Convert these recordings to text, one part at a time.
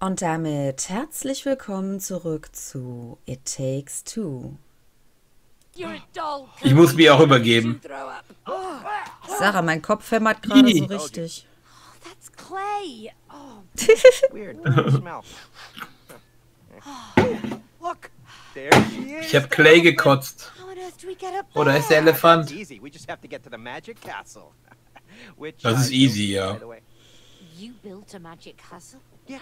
Und damit herzlich willkommen zurück zu It Takes Two. Ich muss mich auch übergeben. Sarah, mein Kopf hämmert gerade so richtig. That's clay. Oh, Weird. smell. Look, there she is. Ich habe Clay gekotzt. Oder ist der Elefant? It's easy. We just have to get to the magic castle. Which Das ist easy, ja. by the way. You built a magic castle? Yeah.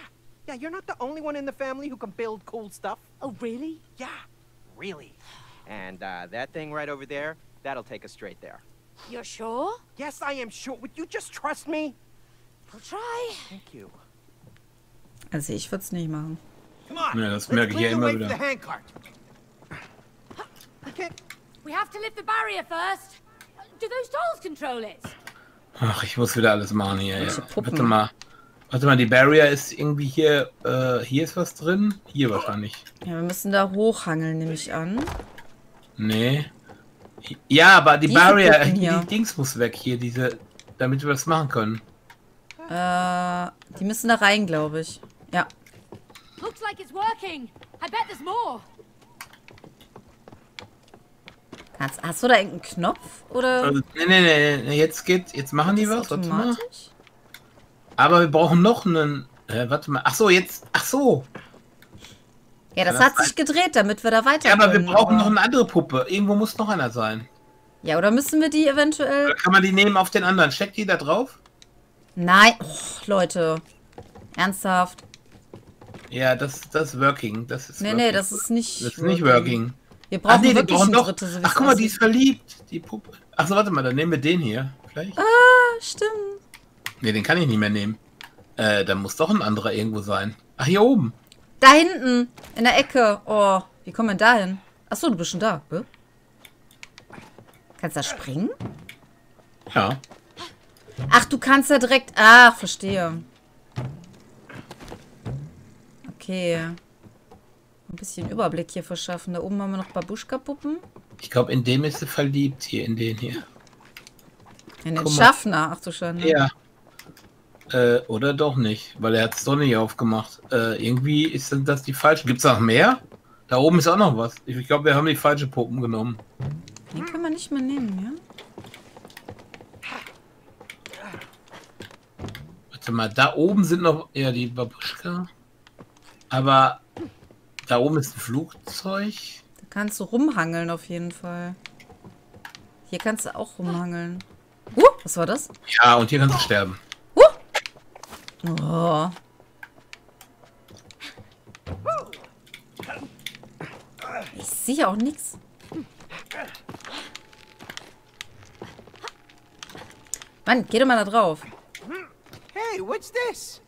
Yeah, you're not the only one in the family who can build cool stuff. Oh, really? Yeah, really. And uh, that thing right over there, that'll take us straight there. You're sure? Yes, I am sure. Would you just trust me? We'll try. Thank you. Also ich würde es nicht machen. Come on. Ja, das let's merke ich clear ja immer wieder. handcart. Okay. We have to lift the barrier first. Do those dolls control it? Ach, ich muss wieder alles machen hier. Ja. Welche Puppen? Warte mal. Warte mal, die Barrier ist irgendwie hier. Äh, hier ist was drin? Hier wahrscheinlich. Ja, wir müssen da hochhangeln, nehme ich an. Nee. Ja, aber die Diese Barrier, die. Dings muss weg hier, diese. Damit wir das machen können. Äh, die müssen da rein, glaube ich. Ja. Looks like it's working. I bet there's more. Hast, hast du da irgendeinen Knopf? Oder Also, nee, nee, nee, nee, jetzt geht. Jetzt machen die was. Warte mal. Aber wir brauchen noch einen. Äh, warte mal. Ach so, jetzt. Ach so. Ja, das Kann hat das sich gedreht, damit wir da weiter Ja, aber wir brauchen aber- noch eine andere Puppe. Irgendwo muss noch einer sein. Ja, oder müssen wir die eventuell... Oder kann man die nehmen auf den anderen? Steckt die da drauf? Nein. Oh, Leute. Ernsthaft. Ja, das, das ist working. Das ist Nee, working. nee, das ist nicht Das ist nicht working. Wir brauchen Ach nee, wirklich brauchen dritte, so Ach guck mal, die ist verliebt. Die Puppe. Ach so, warte mal, dann nehmen wir den hier. Vielleicht? Ah, stimmt. Nee, den kann ich nicht mehr nehmen. Äh, da muss doch ein anderer irgendwo sein. Ach, hier oben. Da hinten, in der Ecke. Oh, wie kommen wir da hin? Achso, du bist schon da. Hä? Kannst du da springen? Ja. Ach, du kannst da direkt... Ach, verstehe. Okay. Ein bisschen Überblick hier verschaffen. Da oben haben wir noch Babuschka-Puppen. Ich glaube, in dem ist sie verliebt hier, in den hier. In den Guck. Schaffner. Ach du Schande. Ja. Äh, oder doch nicht, weil er hat es doch nicht aufgemacht. Äh, irgendwie ist das die falsche. Gibt's noch mehr? Da oben ist auch noch was. Ich glaube, wir haben die falsche Puppen genommen. Den können wir nicht mehr nehmen, ja? Warte mal, da oben sind noch ja die Babuschka. Aber da oben ist ein Flugzeug. Da kannst du rumhangeln auf jeden Fall. Hier kannst du auch rumhangeln. Uh, was war das? Ja, und hier kannst du sterben. Oh. Ich sehe auch nichts. Mann, geh doch mal da drauf. Hey, what's this?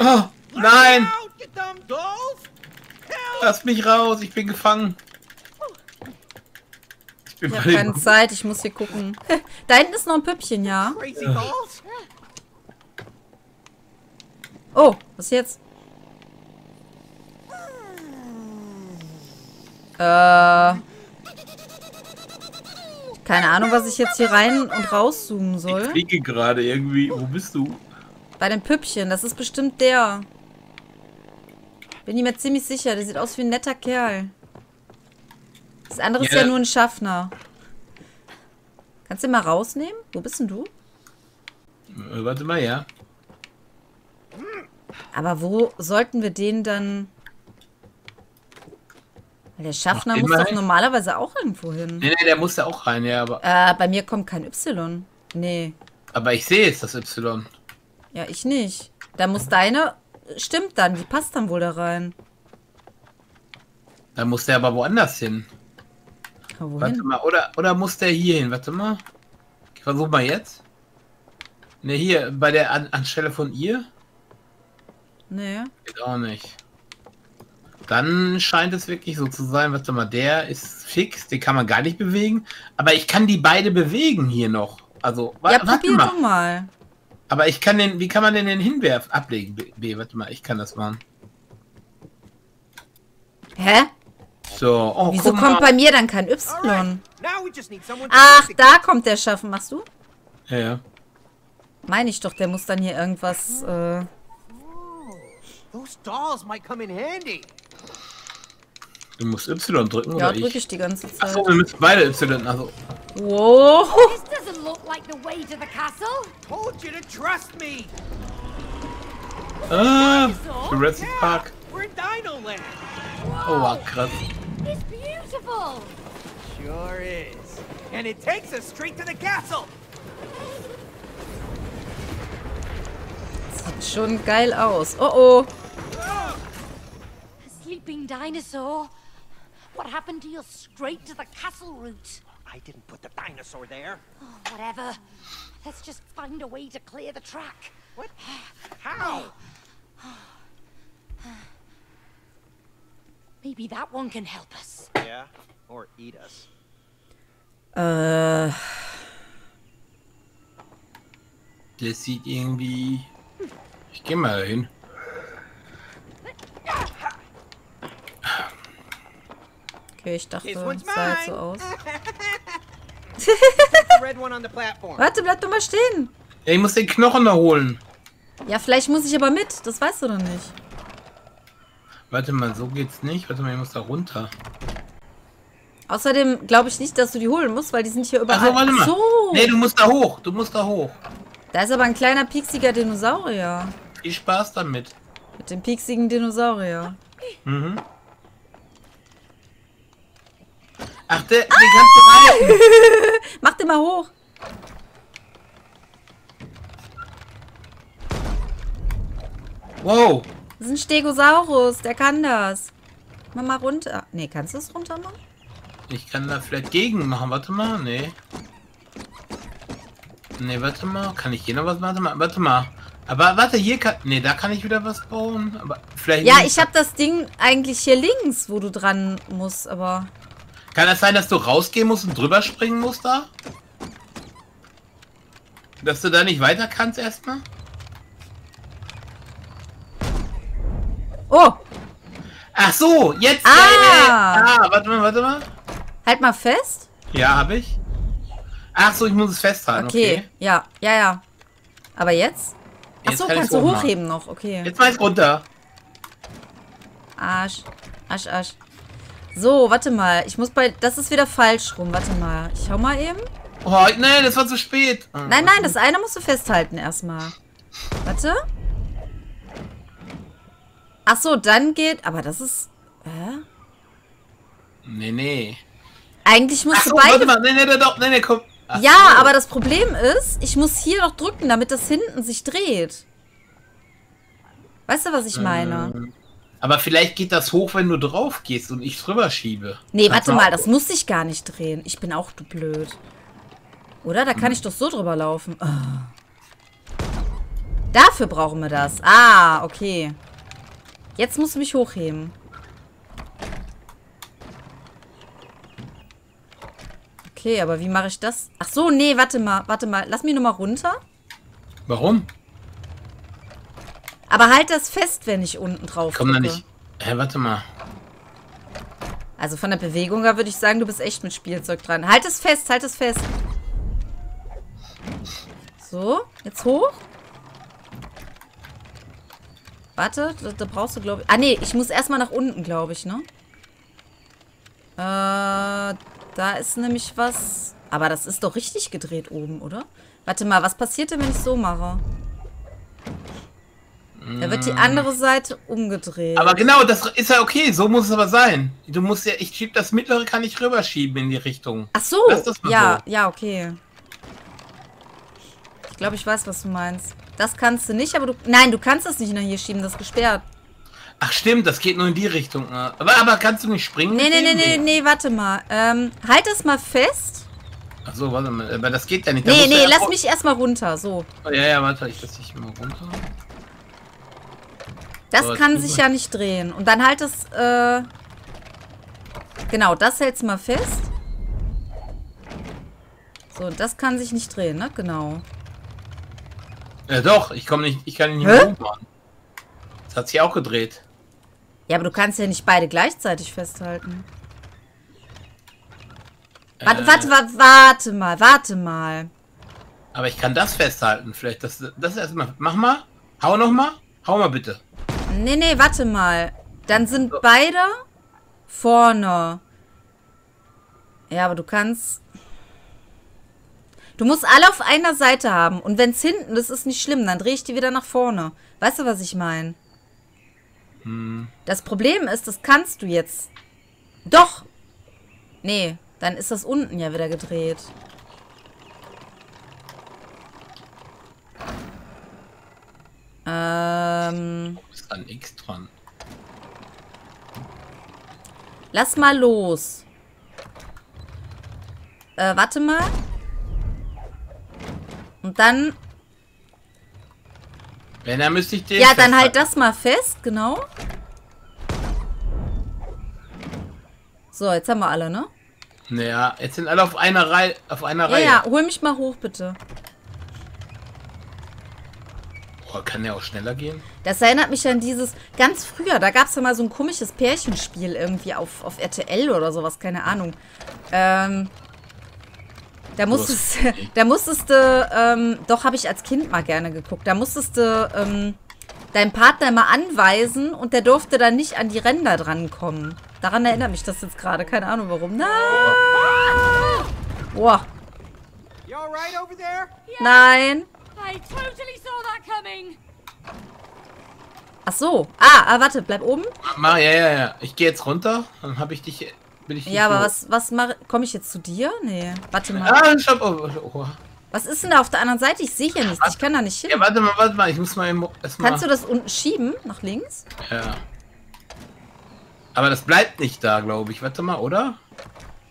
Oh, nein! Lass mich raus, ich bin gefangen. Ich bin Ich habe keine Zeit, ich muss hier gucken. Da hinten ist noch ein Püppchen, ja? Crazy dolls? Oh, was jetzt? Äh. Keine Ahnung, was ich jetzt hier rein und rauszoomen Ich soll. fliege gerade irgendwie. Wo bist du? Bei dem Püppchen, das ist bestimmt der. Bin ich mir ziemlich sicher, der sieht aus wie ein netter Kerl. Das andere ist Ja. ja nur ein Schaffner. Kannst du den mal rausnehmen? Wo bist denn du? Äh, warte mal, ja. Aber wo sollten wir den dann... Weil der Schaffner Ach, muss doch immerhin. normalerweise auch irgendwo hin. Nee, nee, der muss da auch rein, ja, aber, Äh, bei mir kommt kein Y. Nee. aber ich sehe jetzt das Y. Ja, ich nicht. Da muss deine... Stimmt dann, die passt dann wohl da rein. Da muss der aber woanders hin. Aber Warte wohin? mal, oder, oder muss der hier hin? Warte mal. Ich versuch mal jetzt. Ne, hier, bei der An Anstelle von ihr? Nee. Geht auch nicht. Dann scheint es wirklich so zu sein. Warte mal, der ist fix, den kann man gar nicht bewegen. Aber ich kann die beide bewegen hier noch. Also, wa Ja, warte probier mal. doch mal. Aber ich kann den, wie kann man denn den hinwerfen? Ablegen, B, B, warte mal, ich kann das machen. Hä? So, oh, Wieso guck kommt mal. bei mir dann kein Y? Ach, da kommt der Schaffen. Machst du? Ja, ja. Meine ich doch, der muss dann hier irgendwas. Äh, Those dolls might come in handy. Du musst Y drücken, Ja, oder drücke ich? ich die ganze Zeit. Achso, wir müssen beide Y. Also, Wow. This doesn't look like the way to the castle. Told you to trust me. ah, Jurassic Park. We're in Dino Land. Oh, wow, krass. It's beautiful. Sure is. And it takes us straight to the castle. Sieht schon geil aus. Oh oh. A sleeping dinosaur. What happened to your straight to the castle route? I didn't put the dinosaur there. Oh, whatever. Let's just find a way to clear the track. What? How? Maybe that one can help us. Yeah, or eat us. Uh. Äh, Das sieht irgendwie... Ich geh mal hin. Okay, ich dachte, es sah halt so aus. Warte, bleib doch mal stehen. Ja, ich muss den Knochen noch holen. Ja, vielleicht muss ich aber mit. Das weißt du doch nicht. Warte mal, so geht's nicht. Warte mal, ich muss da runter. Außerdem glaube ich nicht, dass du die holen musst, weil die sind hier überall. Achso, warte mal. Ach so. Nee, du musst da hoch. Du musst da hoch. Da ist aber ein kleiner pieksiger Dinosaurier. Viel Spaß damit. Mit dem pieksigen Dinosaurier. Mhm. Ach, der, den kannst du reiten. Mach den mal hoch. Wow. Das ist ein Stegosaurus. Der kann das. Mach mal runter. Nee, kannst du es runter machen? Ich kann da vielleicht gegen machen. Warte mal. Nee. Nee, warte mal. Kann ich hier noch was machen? Warte mal. Warte mal. Aber warte, hier kann... Nee, da kann ich wieder was bauen. Aber vielleicht... Ja, ich habe das Ding eigentlich hier links, wo du dran musst, aber... Kann das sein, dass du rausgehen musst und drüber springen musst da? Dass du da nicht weiter kannst erstmal? Oh, Ach so, jetzt. Ah. Ja. ah, warte mal, warte mal. halt mal fest. Ja, habe ich. Ach so, ich muss es festhalten. Okay, Okay. ja, ja, ja. Aber jetzt? Ach Jetzt so, kann kannst du hochheben noch. Okay. Jetzt mal runter. Arsch. Arsch, Arsch. So, warte mal. Ich muss bei... Das ist wieder falsch rum. Warte mal. Ich schau mal eben. Oh, nein, das war zu spät. Ah, Nein, nein, das eine musst du festhalten erstmal. Warte. Ach so, dann geht... Aber das ist... Hä? Nee, nee. Eigentlich musst so, du warte beide... mal. Nee, nee, nee, doch. Nee, nee, komm. Ach Ja, so. aber das Problem ist, ich muss hier noch drücken, damit das hinten sich dreht. Weißt du, was ich meine? Ähm, Aber vielleicht geht das hoch, wenn du drauf gehst und ich drüber schiebe. Nee, warte mal, das muss sich gar nicht drehen. Ich bin auch du blöd. Oder? Da kann ich doch so drüber laufen. Ah. Dafür brauchen wir das. Ah, okay. Jetzt musst du mich hochheben. Okay, aber wie mache ich das? Ach so, nee, warte mal, warte mal. Lass mich nochmal runter. Warum? Aber halt das fest, wenn ich unten drauf Komm da nicht. Hä, warte mal. Also von der Bewegung her würde ich sagen, du bist echt mit Spielzeug dran. Halt es fest, halt es fest. So, jetzt hoch. Warte, da, da brauchst du, glaube ich... Ah, nee, ich muss erstmal nach unten, glaube ich, ne? Äh, da ist nämlich was... Aber das ist doch richtig gedreht oben, oder? Warte mal, was passiert denn, wenn ich so mache? Da wird die andere Seite umgedreht. Aber genau, das ist ja okay. So muss es aber sein. Du musst ja, ich schieb das mittlere, kann ich rüberschieben in die Richtung. Ach so, das ja, so. ja, okay. Ich glaube, ich weiß, was du meinst. Das kannst du nicht, aber du... Nein, du kannst das nicht nach hier schieben, das ist gesperrt. Ach stimmt, das geht nur in die Richtung. Aber, aber kannst du nicht springen? Nee, nee, nee, nee, nee, warte mal. Ähm, halt es mal fest. Ach so, warte mal. Aber das geht ja nicht. Da Nee, nee, ja lass mich erstmal runter, so. Oh, Ja, ja, warte, ich lass dich mal runter. Das jetzt kann sich ja nicht drehen. Und dann halt es, äh... Genau, das hältst du mal fest. So, das kann sich nicht drehen, ne? Genau. Ja doch, ich komme nicht, ich kann ihn nicht mehr hochmachen. Das hat sich auch gedreht. Ja, aber du kannst ja nicht beide gleichzeitig festhalten. Warte, Äh, warte, warte, warte mal, warte mal. Aber ich kann das festhalten. Vielleicht das, das erstmal. Mach mal. Hau noch mal. Hau mal bitte. Nee, nee, warte mal. Dann sind beide vorne. Ja, aber du kannst... Du musst alle auf einer Seite haben. Und wenn es hinten ist, ist nicht schlimm. Dann drehe ich die wieder nach vorne. Weißt du, was ich meine? Das Problem ist, das kannst du jetzt. Doch. Nee, dann ist das unten ja wieder gedreht. Ähm, Ist an X dran. lass mal los. Äh, warte mal. Und dann Wenn, dann müsste ich den. Ja, dann halt das mal fest, genau. So, jetzt haben wir alle, ne? Naja, jetzt sind alle auf einer Reihe. Auf einer Ja, Reihe. ja, hol mich mal hoch, bitte. Oh, kann der auch schneller gehen? Das erinnert mich an dieses, ganz früher, da gab es ja mal so ein komisches Pärchenspiel irgendwie auf, auf RTL oder sowas, keine Ahnung. Ähm, da musstest, da musstest du, ähm, doch habe ich als Kind mal gerne geguckt, da musstest du ähm, deinen Partner mal anweisen und der durfte dann nicht an die Ränder drankommen. Daran erinnert mich das jetzt gerade, keine Ahnung warum. Boah, right over there? nein. Ach so. Ah, ah, warte, bleib oben. Ma, ja, ja, ja. Ich gehe jetzt runter. Dann habe ich dich. Bin ich Ja, aber was, was mache Komme ich jetzt zu dir? Nee. Warte mal. Ah, stopp. Oh, oh. Was ist denn da auf der anderen Seite? Ich sehe hier nichts. Ich kann da nicht hin. Ja, warte mal, warte mal. Ich muss mal erstmal. Kannst du das unten schieben? Nach links? Ja. Aber das bleibt nicht da, glaube ich. Warte mal, oder?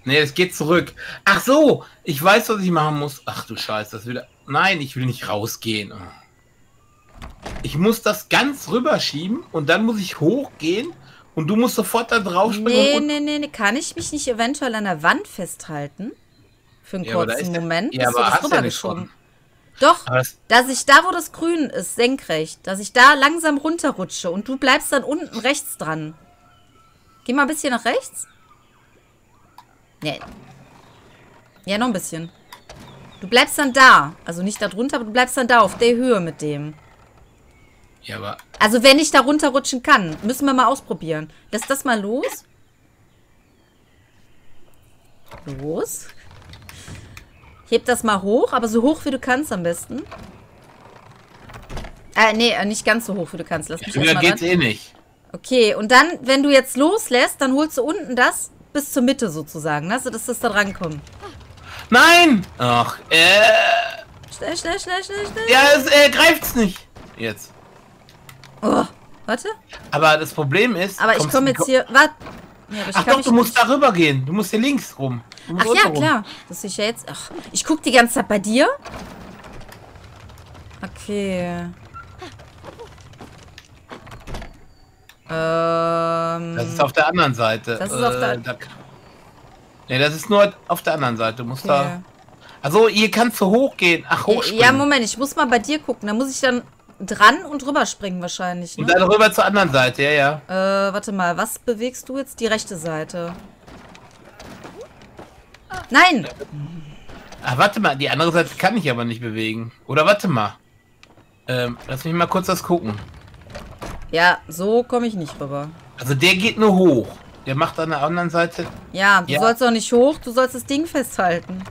Nee, es geht zurück. Ach so, ich weiß, was ich machen muss. Ach du Scheiße, das wieder. Nein, ich will nicht rausgehen. Ich muss das ganz rüberschieben und dann muss ich hochgehen und du musst sofort da drauf springen. Nee, nee, nee, nee. Kann ich mich nicht eventuell an der Wand festhalten? Für einen Ja, kurzen ja- Moment, ja, aber das hast ja rübergeschoben. schon. Doch, dass ich da, wo das grün ist, senkrecht, dass ich da langsam runterrutsche und du bleibst dann unten rechts dran. Geh mal ein bisschen nach rechts. Nee. Ja, noch ein bisschen. Du bleibst dann da. Also nicht da drunter, aber du bleibst dann da auf der Höhe mit dem. ja, aber Also wenn ich da runterrutschen kann, müssen wir mal ausprobieren. Lass das mal los. Los. Heb das mal hoch, aber so hoch wie du kannst am besten. Äh, nee, äh, nicht ganz so hoch wie du kannst. Lass mich erstmal geht's ran. eh nicht. Okay, und dann, wenn du jetzt loslässt, dann holst du unten das bis zur Mitte sozusagen, ne? sodass das da drankommt. Nein! Ach, äh. Schnell, schnell, schnell, schnell, schnell. Ja, es äh, greift's nicht. Jetzt. Oh, warte. Aber das Problem ist. Aber ich komme jetzt hier... Warte. Ich Ach doch, du musst nicht- darüber gehen. Du musst hier links rum. Ach ja, rum. klar. Das ich ja jetzt. Ach, ich gucke die ganze Zeit bei dir. Okay. Ähm. Das ist auf der anderen Seite. Das ist auf der- Da, nee, das ist nur auf der anderen Seite. Du musst okay. da. Also, hier kannst du hochgehen. Ach, hochspringen. Ja, Moment, ich muss mal bei dir gucken. Da muss ich dann dran und rüber springen wahrscheinlich. Und Ne? dann rüber zur anderen Seite, ja, ja. Äh, warte mal, was bewegst du jetzt? Die rechte Seite. Nein! Ach, warte mal, die andere Seite kann ich aber nicht bewegen. Oder warte mal. Ähm, lass mich mal kurz das gucken. Ja, so komme ich nicht rüber. Also, der geht nur hoch. Der macht an der anderen Seite. Ja, du Ja. sollst doch nicht hoch, du sollst das Ding festhalten.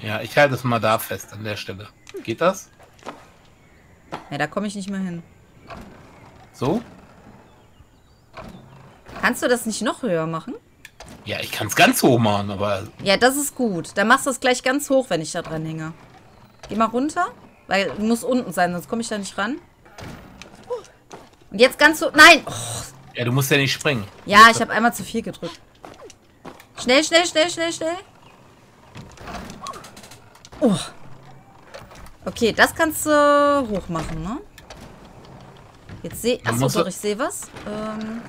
Ja, ich halte es mal da fest an der Stelle. Geht das? Ja, da komme ich nicht mehr hin. So? Kannst du das nicht noch höher machen? Ja, ich kann es ganz hoch machen, aber Ja, das ist gut. Dann machst du es gleich ganz hoch, wenn ich da dran hänge. Geh mal runter, weil du musst unten sein, sonst komme ich da nicht ran. Und jetzt ganz so... Nein! Oh, ja, du musst ja nicht springen. ja, ich habe einmal zu viel gedrückt. Schnell, schnell, schnell, schnell, schnell. Oh. Okay, das kannst du hoch machen, ne? Jetzt sehe... Dann Achso, doch, ich sehe was. Ähm,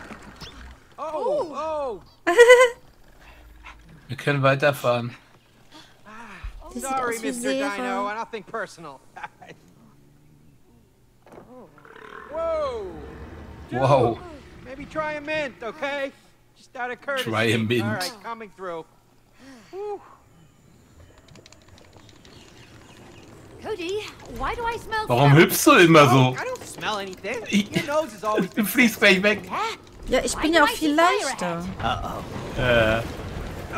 Oh, oh. Wir können weiterfahren. die sieht Sorry, aus wie Mr. Dino. Nothing personal. Whoa. Dude, Wow. Maybe try a mint, okay? Just out of courtesy. Try a mint. All right, coming through. Whew. Cody, why do I smell Warum smell? hüpfst du immer Oh, so? I don't smell anything. Ich- Your nose is always Du fliegst gleich weg. Yeah. Ja, ich bin ja auch viel leichter. Äh,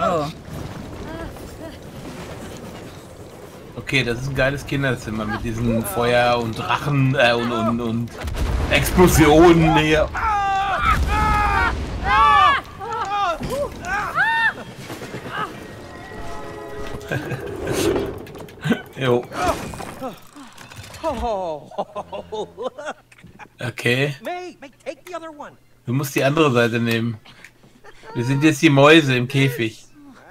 Oh. okay, das ist ein geiles Kinderzimmer mit diesen Feuer und Drachen äh, und, und, und Explosionen hier. Jo, Oh, look. okay. May, May, take the other one. Du musst die andere Seite nehmen. Wir sind jetzt die Mäuse im Käfig.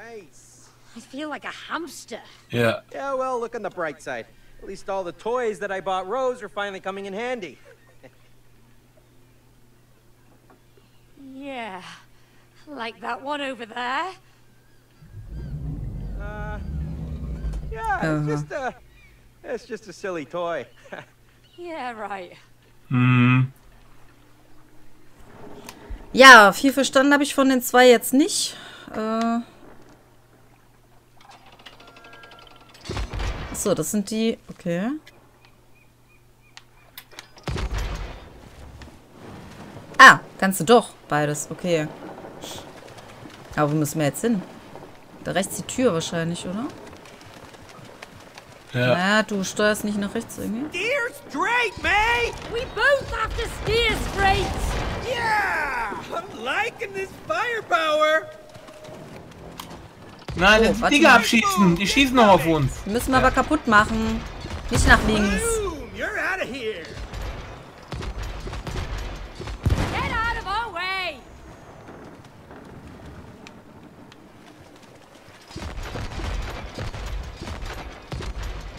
Nice. I feel like a hamster. Yeah. Yeah, well, look on the bright side. At least all the toys that I bought Rose are finally coming in handy. Yeah. Like that one over there. Yeah, Uh-huh. it's just a, it's just a silly toy. Yeah, right. Hm. Ja, viel verstanden habe ich von den zwei jetzt nicht. Äh. So, das sind die. Okay. Ah, kannst du doch beides. Okay. Aber wo müssen wir jetzt hin? Da rechts die Tür wahrscheinlich, oder? Ja. Naja, du steuerst nicht nach rechts irgendwie. Steer straight, May! We both have to steer straight. Yeah! I'm liking this firepower! Nein, Oh, jetzt mal. abschießen. Die schießen noch auf uns. Die müssen wir aber kaputt machen. Nicht nach links. Boom! You're out of here! Get out of our way.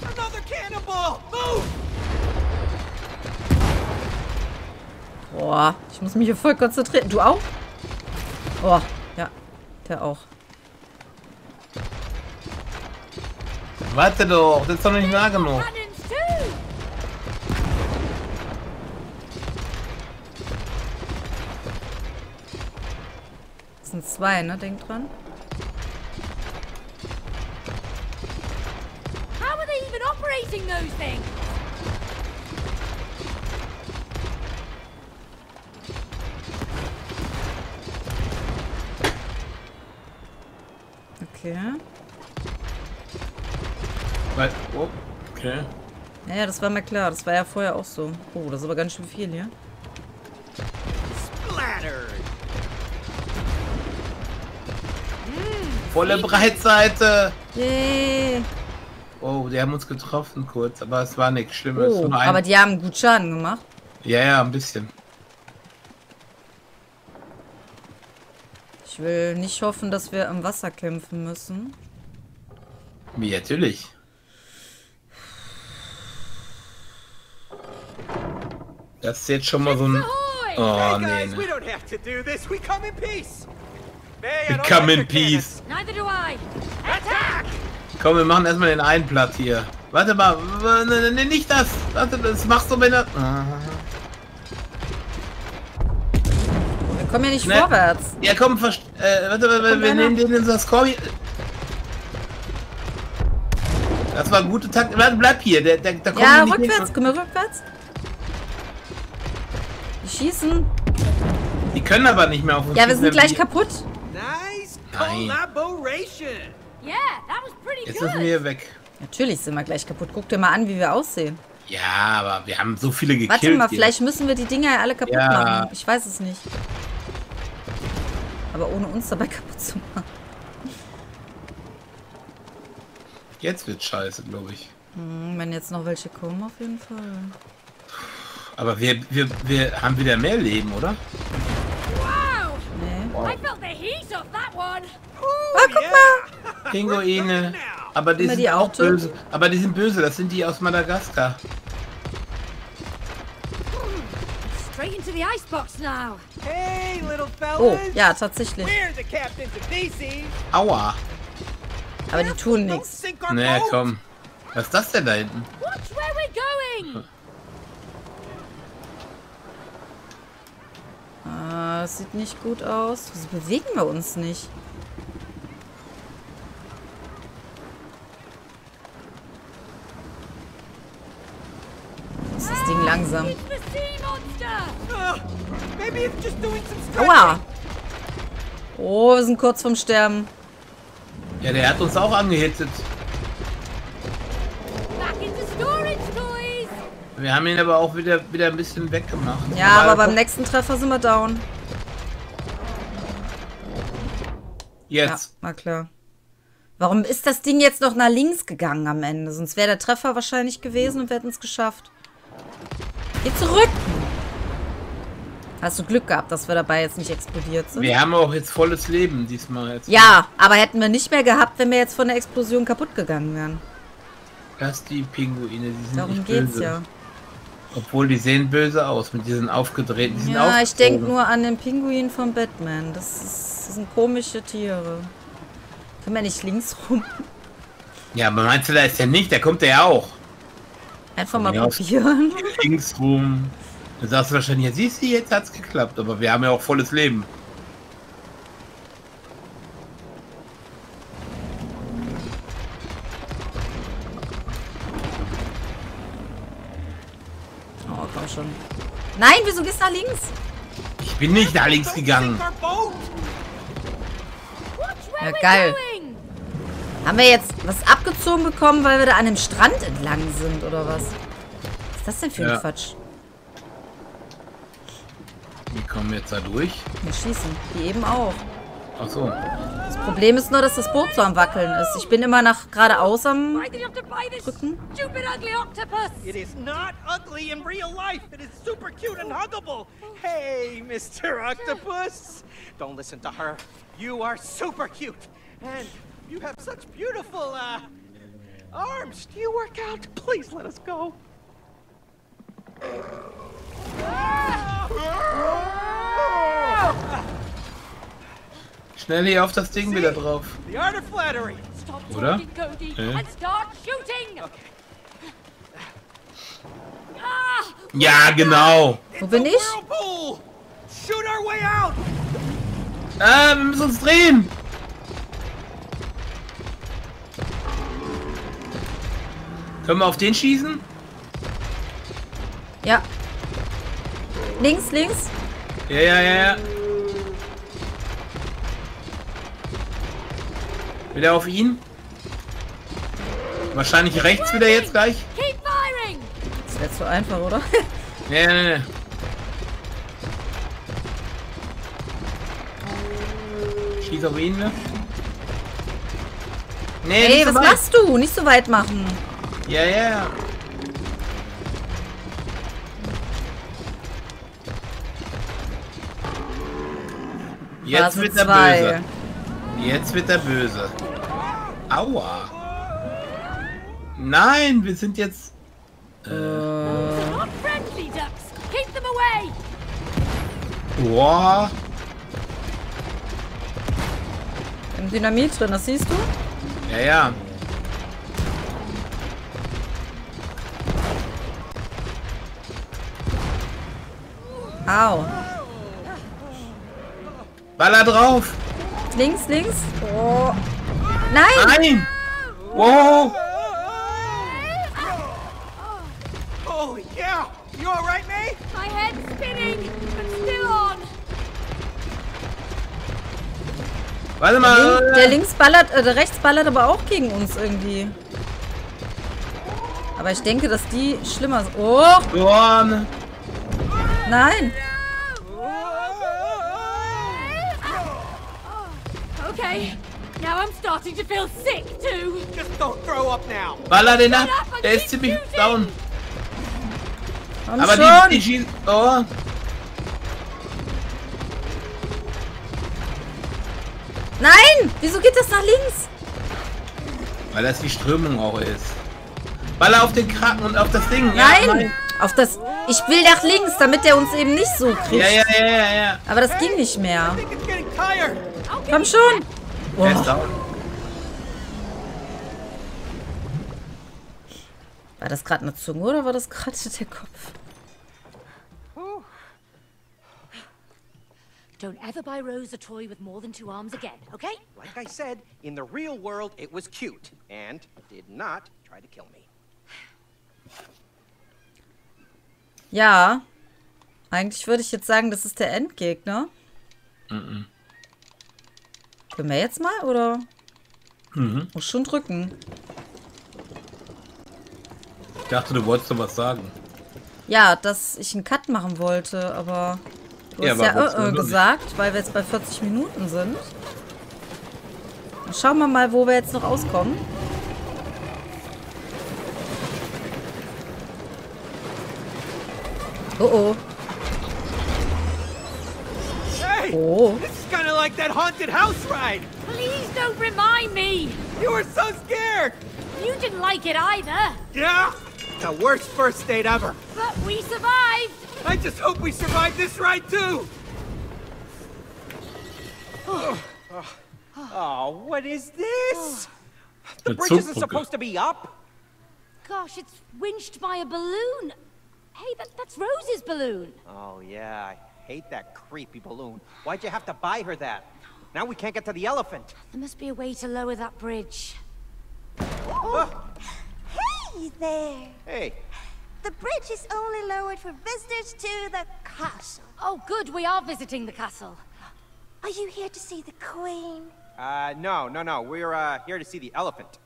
Another cannonball! Move! Boah, ich muss mich hier voll konzentrieren. Du auch? Oh, ja, der auch. Warte doch, das ist doch nicht nah genug. Das sind zwei, ne? Denk dran. How are they even operating those things? Okay. Weil, oh, okay. Ja, ja, das war mir klar. Das war ja vorher auch so. Oh, das ist aber ganz schön viel hier. Volle Breitseite. Yay. Oh, die haben uns getroffen kurz, aber es war nichts Schlimmes. Oh, Nur ein- aber die haben gut Schaden gemacht. ja, ja, ein bisschen. Ich will nicht hoffen, dass wir im Wasser kämpfen müssen. Wie, natürlich. Das ist jetzt schon mal so ein... Oh, guys, nee, we ne. don't have to do this. We come in peace. Come in peace. Neither do I. Attack! Komm, wir machen erstmal den einen Platt hier. Warte mal, w- ne, ne, nicht das. Warte, das machst du, wenn er... Ah. Kommen ja nicht Ne. vorwärts. Ja, komm, äh, warte, warte, Kommt wir nehmen den in unser Scorpion. Das war eine gute Taktik. Warte, bleib hier. Der, der, der kommt Ja, nicht hin. rückwärts. Komm mal rückwärts. Die schießen. Die können aber nicht mehr auf uns Ja, wir sind gleich kaputt. Nice Nein. collaboration. Yeah, that was pretty Jetzt good. müssen wir hier weg. Natürlich sind wir gleich kaputt. Guck dir mal an, wie wir aussehen. Ja, aber wir haben so viele gekillt. Warte mal, hier. vielleicht müssen wir die Dinger ja alle kaputt Ja. machen. Ich weiß es nicht. Aber ohne uns dabei kaputt zu machen. Jetzt wird scheiße, glaube ich. Hm, Wenn jetzt noch welche kommen, auf jeden Fall. Aber wir, wir, wir haben wieder mehr Leben, oder? Wow! Nee. I felt the heat of that one. Ah, guck mal! Pinguine. Aber die sind die auch böse. Aber die sind böse. Das sind die aus Madagaskar. Oh, ja, tatsächlich. Aua. Aber die tun nichts. boat. komm. Was ist das denn da hinten? Watch where we're going. Ah, das sieht nicht gut aus. Wieso bewegen wir uns nicht? langsam. It's the Aua. Oh, wir sind kurz vorm Sterben. Ja, der hat uns auch angehittet. Wir haben ihn aber auch wieder, wieder ein bisschen weggemacht. Ja, aber beim guck, nächsten Treffer sind wir down. Ja, Jetzt. war klar. Warum ist das Ding jetzt noch nach links gegangen am Ende? Sonst wäre der Treffer wahrscheinlich gewesen und wir hätten es geschafft. Geh zurück! Hast du Glück gehabt, dass wir dabei jetzt nicht explodiert sind? Wir haben auch jetzt volles Leben diesmal. Jetzt. Ja, aber hätten wir nicht mehr gehabt, wenn wir jetzt von der Explosion kaputt gegangen wären. Lass die Pinguine, die sind Darum nicht geht's böse. ja. Obwohl, die sehen böse aus mit diesen aufgedrehten. Die Ja, ich denke nur an den Pinguin von Batman. Das, ist, das sind komische Tiere. Können wir nicht links rum? Ja, aber meinst du, da ist der nicht? Der kommt ja auch. Einfach mal probieren. Links rum. Du sagst wahrscheinlich, ja, siehst du, jetzt hat's geklappt. Aber wir haben ja auch volles Leben. Oh, komm schon. Nein, wieso gehst du nach links? Ich bin nicht nach links gegangen. Ja, geil. Haben wir jetzt was abgezogen bekommen, weil wir da an dem Strand entlang sind, oder was? Was ist das denn für ein Ja. Quatsch? Kommen jetzt da durch. Wir schießen. Die eben auch. Ach so. Das Problem ist nur, dass das Boot so am Wackeln ist. Ich bin immer nach geradeaus am... Why did you have to buy this Drücken. stupid ugly octopus? It is not ugly in real life. It is super cute and huggable. Hey, Mr. Octopus. Don't listen to her. You are super cute. And you have such beautiful, uh, arms. Do you work out? Please let us go. Schnell hier auf das Ding wieder drauf. The art of flattery. Stop Oder? shooting! Ah! Ja, genau. Wo bin ich? Whirlpool. Shoot our way out. Ah, wir müssen uns drehen. Können wir auf den schießen? Ja. Links, links. Ja, ja, ja, ja. Wieder auf ihn. Wahrscheinlich rechts wieder jetzt gleich. Keep firing! Das wäre zu einfach, oder? Nee, nee, nee. Schieß auf ihn, ne? Nee, Ey, nicht so was weit. machst du? Nicht so weit machen. Ja, ja. Jetzt Phase wird er zwei. böse. Jetzt wird er böse. Aua. Nein, wir sind jetzt. Away! Boah. Im Dynamit drin, das siehst du? Ja, ja. Au. Baller drauf. Links, links. Oh. Nein! Nein. Wow. Holy cow. You all right, May? My head's spinning, but still on! Warte Link, mal. der links ballert, äh, der rechts ballert aber auch gegen uns irgendwie. Aber ich denke, dass die schlimmer sind. Oh, ne. nein. Okay, now I'm starting to feel sick too! Just don't throw up now. Baller den ab. Der ist ziemlich down. Komm Aber schon. die, die schießen. Oh. Nein! Wieso geht das nach links? Weil das die Strömung auch ist. Baller auf den Kraken und auf das Ding. Nein! Auf das. Ich will nach links, damit der uns eben nicht so kriegt. Ja, ja, ja, ja, ja. Aber das ging nicht mehr. Komm schon! Der ist Oh, down. war das gerade eine Zunge oder war das gerade der Kopf? Don't ever buy Rose a toy with more than two arms again, okay? Like I said, in the real world, it was cute and did not try to kill me. Ja. Eigentlich würde ich jetzt sagen, das ist der Endgegner. Mhm. Können wir jetzt mal, oder? Mhm. Muss schon drücken. Ich dachte, du wolltest noch was sagen. Ja, dass ich einen Cut machen wollte, aber du ja, hast ja äh, gesagt, weil wir jetzt bei 40 Minuten sind. Dann schauen wir mal, wo wir jetzt noch auskommen. Oh oh. Haunted house ride. Please don't remind me. You were so scared. You didn't like it either. Yeah? The worst first date ever. But we survived. I just hope we survive this ride too. oh, oh, what is this? The bridge isn't supposed to be up. Gosh, it's winched by a balloon. Hey, that, that's Rose's balloon. Oh, yeah. I hate that creepy balloon. Why'd you have to buy her that? Now we can't get to the elephant. There must be a way to lower that bridge. Oh. Hey there. Hey. The bridge is only lowered for visitors to the castle. Oh, good. We are visiting the castle. Are you here to see the queen? Uh, no, no, no. We're, uh, here to see the elephant.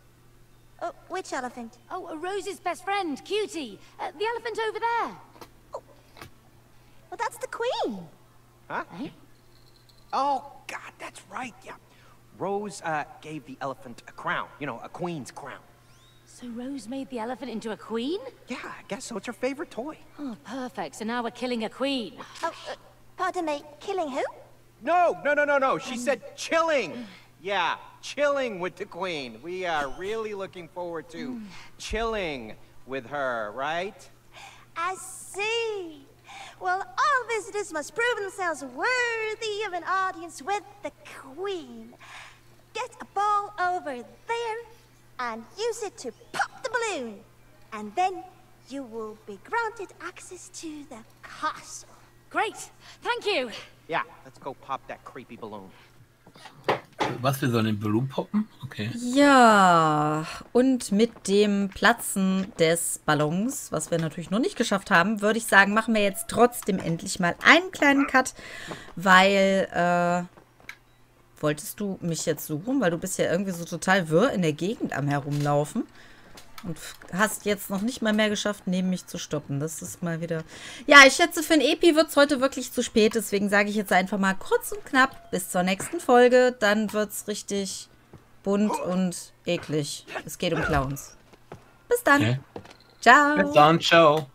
Oh, which elephant? Oh, Rose's best friend, Cutie. Uh, the elephant over there. Oh. Well, that's the queen. Huh? Eh? Oh, God, that's right, yeah. Rose, uh, gave the elephant a crown. You know, a queen's crown. So Rose made the elephant into a queen? Yeah, I guess so. It's her favorite toy. Oh, perfect. So now we're killing a queen. Oh, uh, pardon me. Killing who? No, no, no, no, no. She um... said chilling. Yeah, chilling with the Queen. We are really looking forward to chilling with her, right? I see. Well, all visitors must prove themselves worthy of an audience with the Queen. Get a ball over there and use it to pop the balloon. And then you will be granted access to the castle. Great. Thank you. Yeah, let's go pop that creepy balloon. Was, wir sollen den Balloon poppen? Okay. Ja, und mit dem Platzen des Ballons, was wir natürlich noch nicht geschafft haben, würde ich sagen, machen wir jetzt trotzdem endlich mal einen kleinen Cut, weil, äh, wolltest du mich jetzt suchen? Weil du bist ja irgendwie so total wirr in der Gegend am Herumlaufen. Und hast jetzt noch nicht mal mehr geschafft, neben mich zu stoppen. Das ist mal wieder... Ja, ich schätze, für ein Epi wird es heute wirklich zu spät. Deswegen sage ich jetzt einfach mal kurz und knapp bis zur nächsten Folge. Dann wird es richtig bunt und eklig. Es geht um Clowns. Bis dann. Okay. Ciao. Bis dann. Ciao.